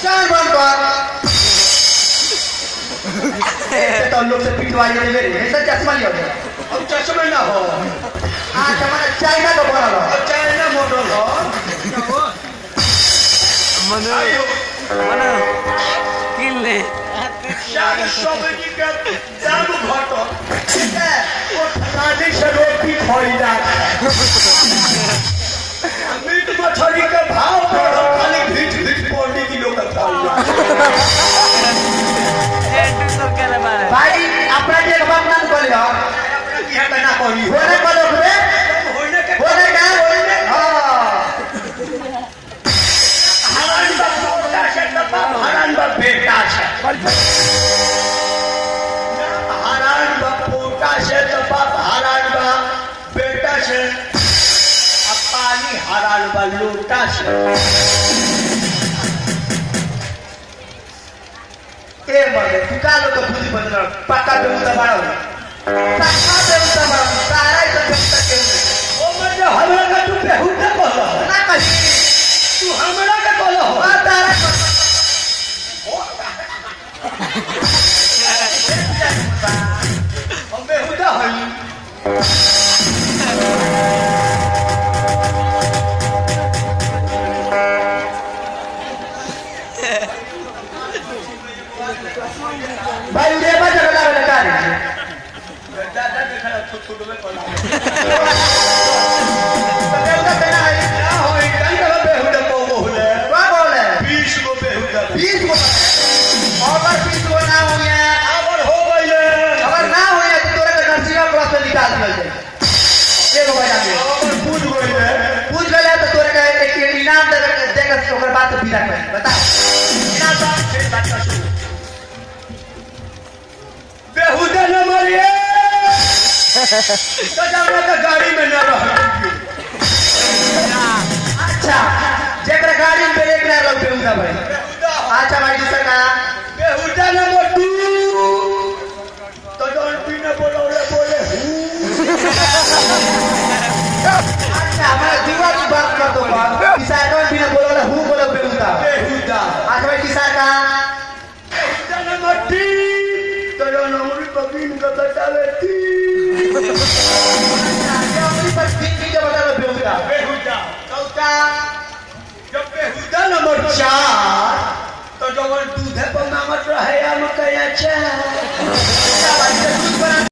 कान बंद कर ऐसे तो लोग से पिटवाई दे मेरे ऐसा चश्मा लिया गया अब चश्मे ना हो अच्छा मैंने चाइना का बना लो अब चाइना मॉडल हो मनु आयो मनु किनले शादी सब्जी के दाम घटो ओ ठकाने से रोटी खरीदा मीट मछली के भाव बढ़ो भाई, अपना के एक बात मान कर लिया अपना किया का ना करी हो। होने को लोग रे होने के होने का होने हाँ हरान बा पोता से तो बाप हरान बा बेटा से हरान बा पोता से तो बाप हरान बा बेटा से अब पानी हरान बा लोटा से कालो त बुझी भन्दैन पाका बेहुदा बाडा तो तोरे के नर्सिंग क्लास में निकाल दिया जाए। एगो बजा दे पूछ गइले पूछ गया तो तोरे का इनाम दे के दे के ओकर बात फिरा कर बता तो जाना तो गाड़ी में न रह। अच्छा जेकरा गाड़ी में ब्रेक ना लग बेहुदा भाई। अच्छा भाई दूसरा का बेहुदा न मोटू। तो जौन पीने बोले हूँ। अच्छा हमारा जुआ की बात कर दो बात किसान का बिना बोले हूँ बोले बेहुदा। बेहुदा। अच्छा भाई किसान का बेहुदा न मोटी। तो जौन उमरी पबीन का बतावे थी बेहुदा। बेहुदा। चौथा जब बेहुदा न चार तो जौन दूधे पर नाम रहे या मकैया चार